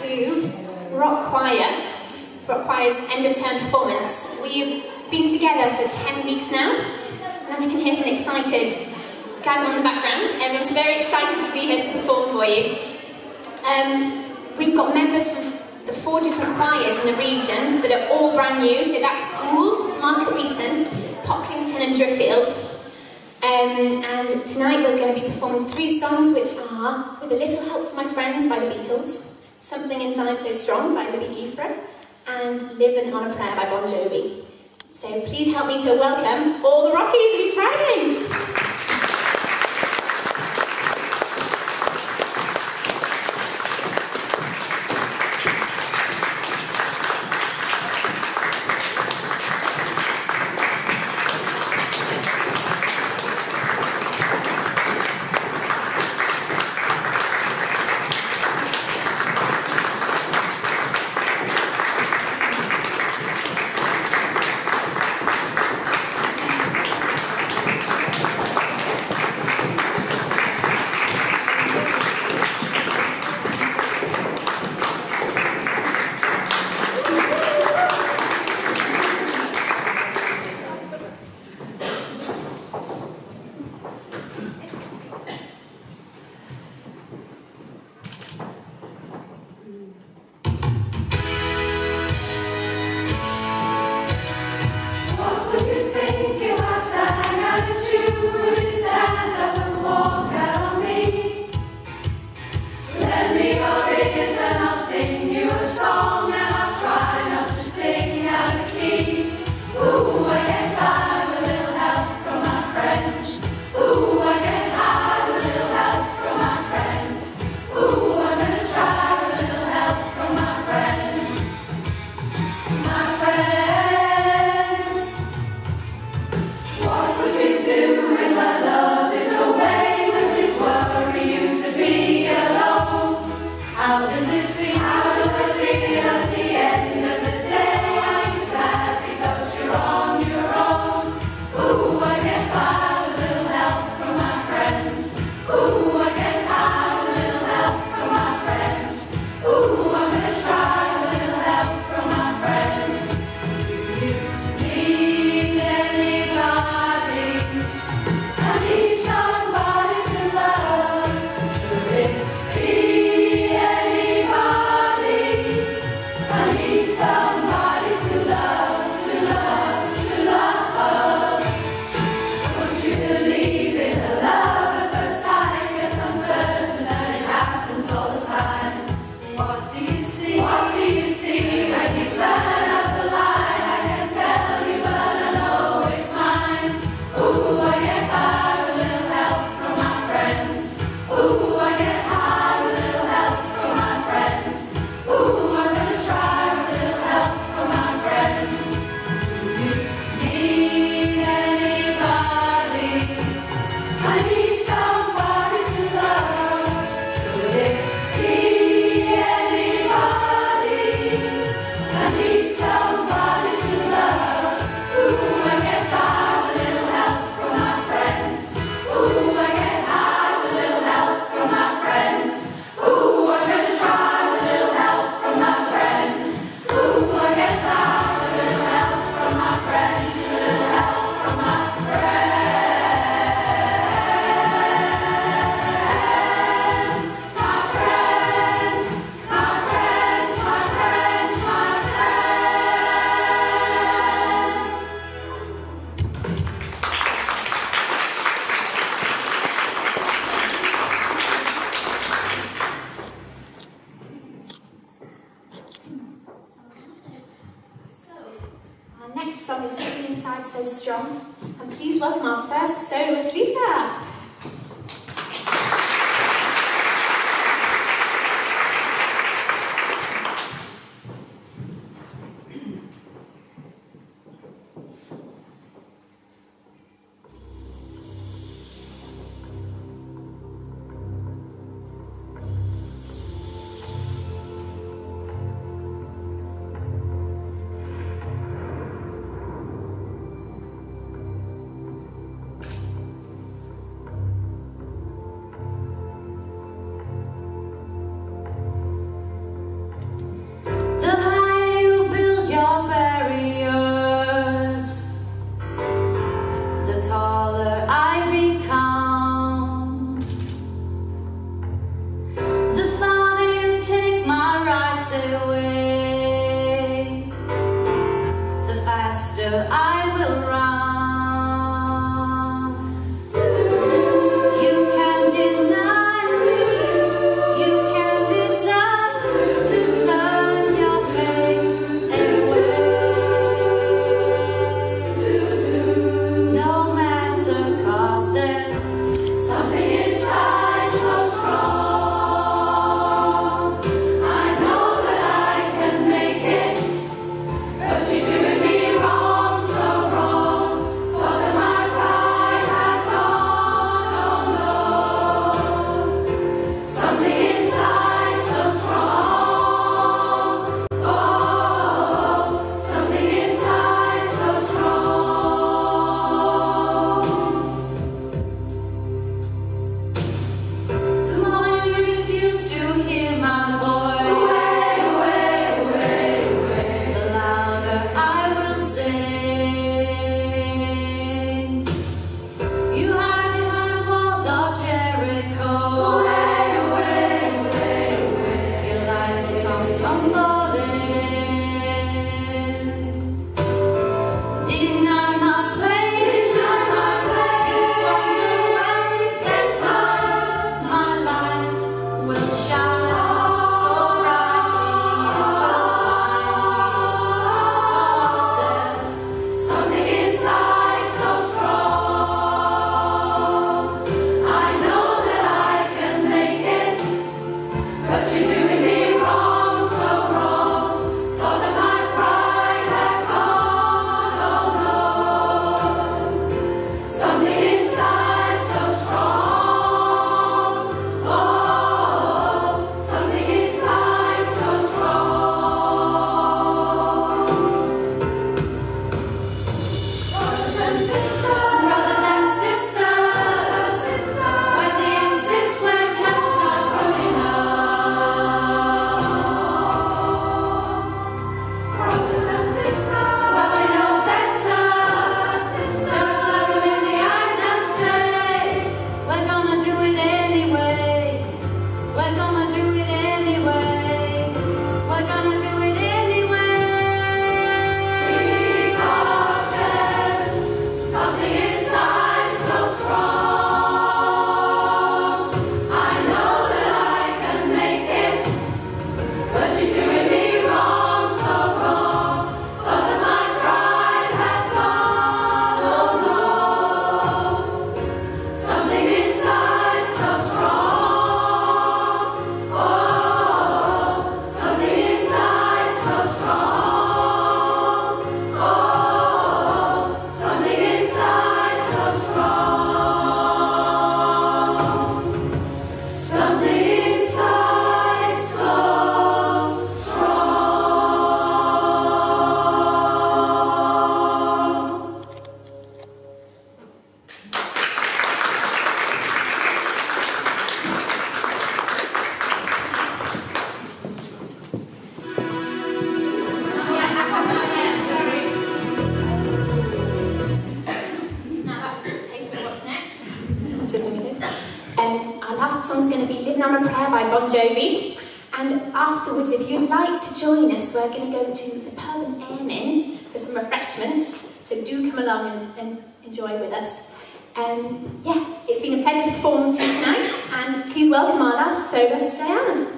Rock Choir, Rock Choir's end of term performance. We've been together for 10 weeks now, and as you can hear from the excited gathering in the background, everyone's very excited to be here to perform for you. Um, we've got members from the four different choirs in the region that are all brand new, so that's Goole, Market Weighton, Pocklington and Driffield. Um, and tonight we're going to be performing three songs which are With a Little Help from My Friends by the Beatles, Something Inside So Strong by Labi Siffre, and Living on a Prayer by Bon Jovi. So please help me to welcome all the Rockies of East We're gonna do it anyway. We're gonna do it. Go to the pub and Airmin for some refreshments. So do come along and, and enjoy with us. Um, yeah, it's been a pleasure to perform to you tonight, and please welcome our last soloist, Diane.